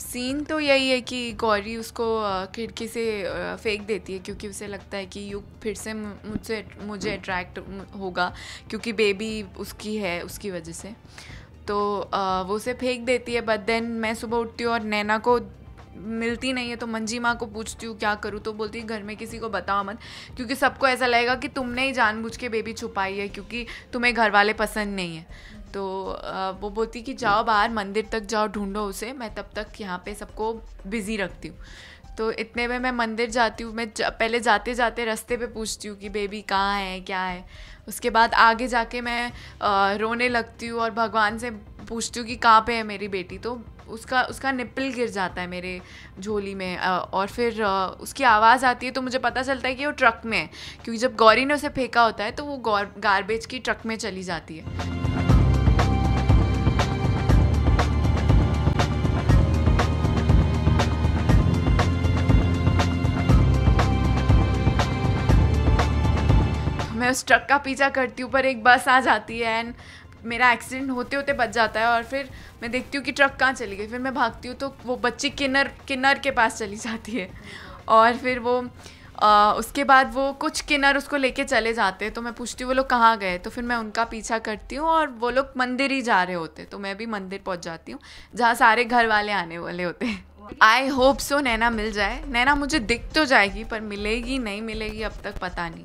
Scene तो यही है कि गौरी उसको खिड़की से फेंक देती है क्योंकि उसे लगता है कि युग फिर से मुझसे, मुझे अट्रैक्ट होगा क्योंकि बेबी उसकी है, उसकी वजह से। तो वो उसे फेंक देती है बट देन मैं सुबह उठती हूँ और नैना को मिलती नहीं है तो मंजी माँ को पूछती हूँ, क्या करूँ? तो बोलती है, घर में किसी को बताओ मत क्योंकि सबको ऐसा लगेगा कि तुमने ही जानबूझ के बेबी छुपाई है क्योंकि तुम्हें घर वाले पसंद नहीं है। तो वो बोलती कि जाओ बाहर मंदिर तक जाओ ढूंढो उसे। मैं तब तक यहाँ पे सबको बिज़ी रखती हूँ। तो इतने में मैं मंदिर जाती हूँ मैं जा, पहले जाते जाते रास्ते पे पूछती हूँ कि बेबी कहाँ है क्या है? उसके बाद आगे जाके मैं आ, रोने लगती हूँ और भगवान से पूछती हूँ कि कहाँ पे है मेरी बेटी? तो उसका उसका निप्पल गिर जाता है मेरे झोली में और फिर उसकी आवाज़ आती है तो मुझे पता चलता है कि वो ट्रक में है। क्योंकि जब गौरी ने उसे फेंका होता है तो वो गौर गार्बेज की ट्रक में चली जाती है। मैं उस ट्रक का पीछा करती हूँ पर एक बस आ जाती है एंड मेरा एक्सीडेंट होते होते बच जाता है और फिर मैं देखती हूँ कि ट्रक कहाँ चली गई। फिर मैं भागती हूँ तो वो बच्ची किन्नर किन्नर के पास चली जाती है। और फिर वो आ, उसके बाद वो कुछ किन्नर उसको लेके चले जाते हैं तो मैं पूछती हूँ वो लोग कहाँ गए? तो फिर मैं उनका पीछा करती हूँ और वो लोग मंदिर ही जा रहे होते तो मैं भी मंदिर पहुँच जाती हूँ जहाँ सारे घर वाले आने वाले होते हैं। आई होप सो नैना मिल जाए। नैना मुझे दिख तो जाएगी पर मिलेगी नहीं मिलेगी अब तक पता नहीं।